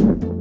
you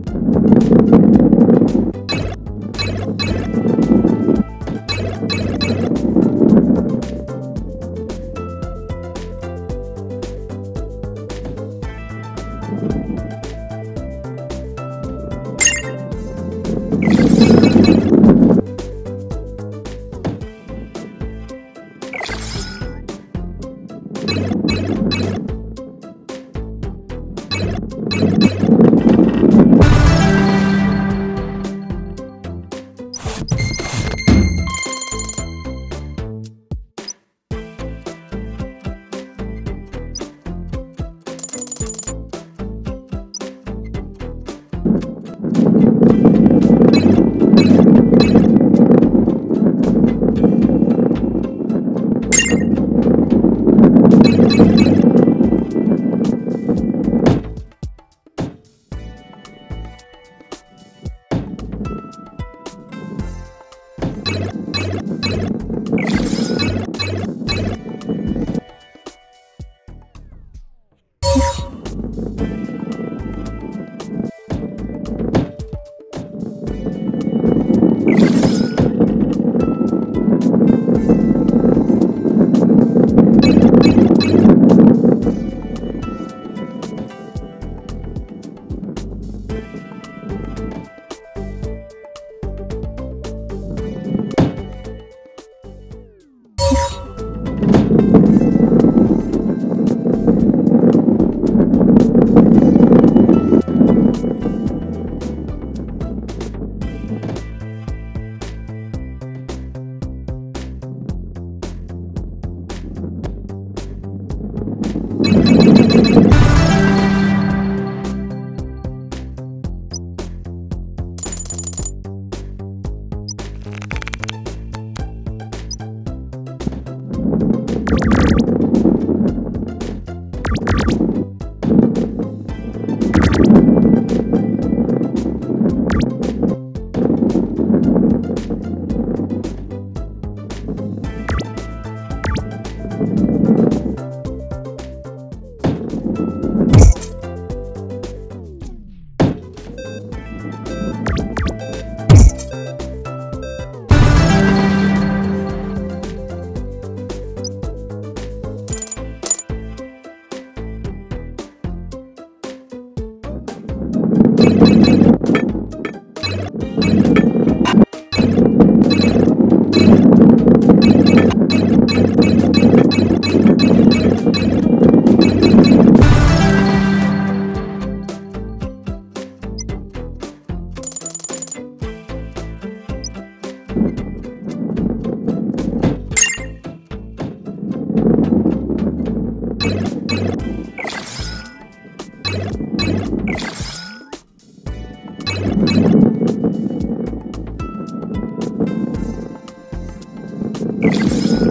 you